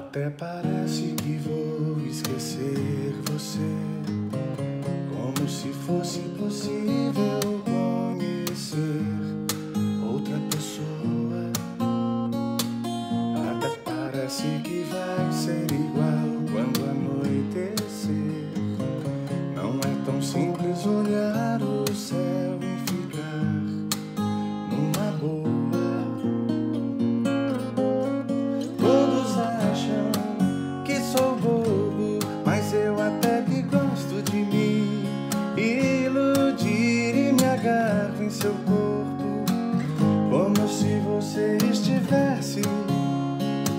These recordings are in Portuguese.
Até parece que vou esquecer você, como se fosse possível conhecer outra pessoa. Até parece seu corpo, como se você estivesse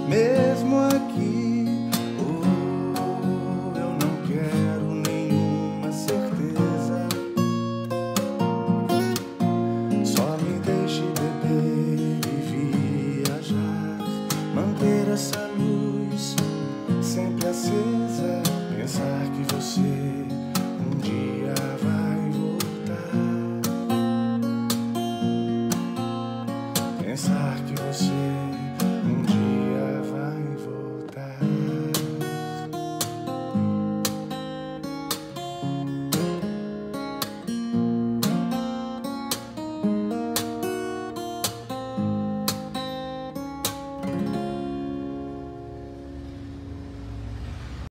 mesmo aqui. Oh, eu não quero nenhuma certeza, só me deixe beber e viajar, manter essa luz sempre acesa, pensar que você 心